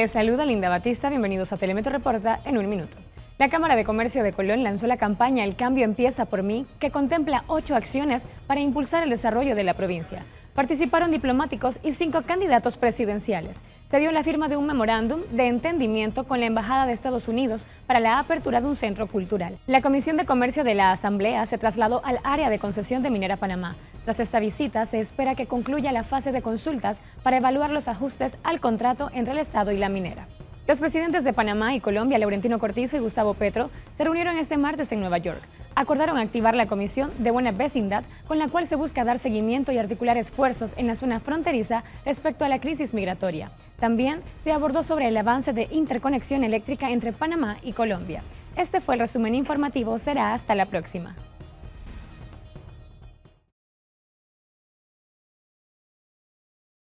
Les saluda Linda Batista, bienvenidos a Telemetro Reporta en un minuto. La Cámara de Comercio de Colón lanzó la campaña El cambio empieza por mí, que contempla ocho acciones para impulsar el desarrollo de la provincia. Participaron diplomáticos y cinco candidatos presidenciales. Se dio la firma de un memorándum de entendimiento con la Embajada de Estados Unidos para la apertura de un centro cultural. La Comisión de Comercio de la Asamblea se trasladó al área de concesión de Minera Panamá. Tras esta visita, se espera que concluya la fase de consultas para evaluar los ajustes al contrato entre el Estado y la minera. Los presidentes de Panamá y Colombia, Laurentino Cortizo y Gustavo Petro, se reunieron este martes en Nueva York. Acordaron activar la Comisión de Buena Vecindad, con la cual se busca dar seguimiento y articular esfuerzos en la zona fronteriza respecto a la crisis migratoria. También se abordó sobre el avance de interconexión eléctrica entre Panamá y Colombia. Este fue el resumen informativo, será hasta la próxima.